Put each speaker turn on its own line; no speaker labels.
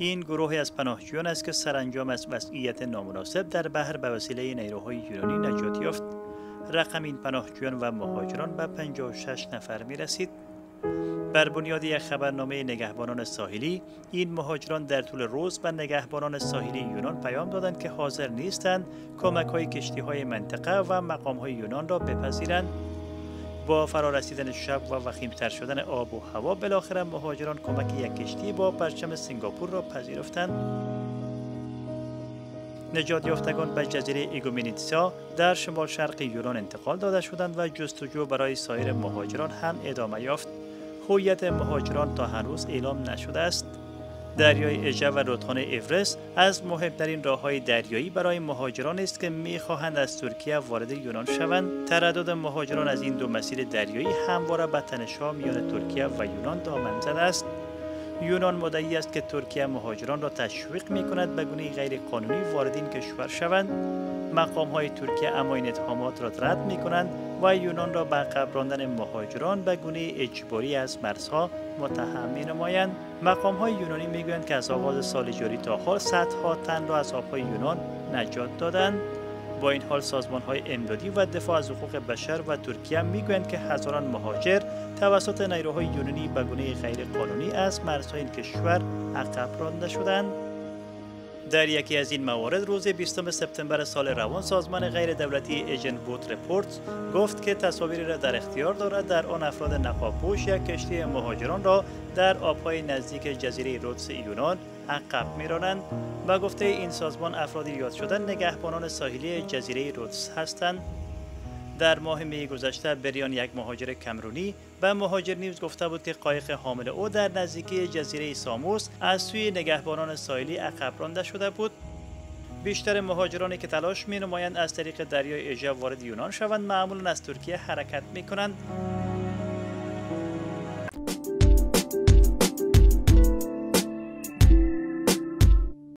این گروهی از پناهجویان است که سرانجام از وضعیت نامناسب در بحر به وسیله نیروهای یونانی نجات یافت. رقم این پناهجویان و مهاجران به 56 نفر می رسید بر بنیاد یک خبرنامه نگهبانان ساحلی این مهاجران در طول روز به نگهبانان ساحلی یونان پیام دادند که حاضر نیستند کمک های کشتی های منطقه و مقام های یونان را بپذیرند. با فرارسیدن شب و وخیمتر شدن آب و هوا بالاخره مهاجران کمک یک کشتی با پرچم سنگاپور را پذیرفتند. نجات یافتگان به جزیره ایگومینیتسا در شمال شرق یونان انتقال داده شدند و جستجو برای سایر مهاجران هم ادامه یافت. هویت مهاجران تا هنوز اعلام نشده است. دریای اژه و رودخانه اورست از مهمترین راههای دریایی برای مهاجران است که می‌خواهند از ترکیه وارد یونان شوند. تردد مهاجران از این دو مسیر دریایی همواره به تنشها میان ترکیه و یونان دامن زده است. یونان مدعی است که ترکیه مهاجران را تشویق می کند به گونه غیر قانونی وارد این کشور شوند. مقام های ترکیه اما این اتهامات را رد می کنند و یونان را به قبراندن مهاجران به گونه اجباری از مرزها متهم می نمایند مقام های یونانی می گویند که از آغاز سال جاری تا حال صدها تن را از آبهای یونان نجات دادند. با این حال سازمان های امدادی و دفاع از حقوق بشر و ترکیه می‌گویند که هزاران مهاجر توسط نیروهای یونانی به گونه غیر قانونی از مرزهای این کشور عقب رانده شدند در یکی از این موارد روز 20 سپتامبر سال روان سازمان غیر دولتی ایجن بوت رپورت گفت که تصاویری را در اختیار دارد در آن افراد نقاپوش یک کشتی مهاجران را در آبهای نزدیک جزیره رودس یونان عقب میرانند. و گفته این سازمان افرادی یاد شدن نگهبانان ساحلی جزیره رودس هستند. در ماه می گذشته بریان یک مهاجر کمرونی به مهاجر نیوز گفته بود که قایق حامل او در نزدیکی جزیره ساموس از سوی نگهبانان ساحلی عقب رانده شده بود. بیشتر مهاجرانی که تلاش می نمایند از طریق دریای اژه وارد یونان شوند. معمولا از ترکیه حرکت می کنند.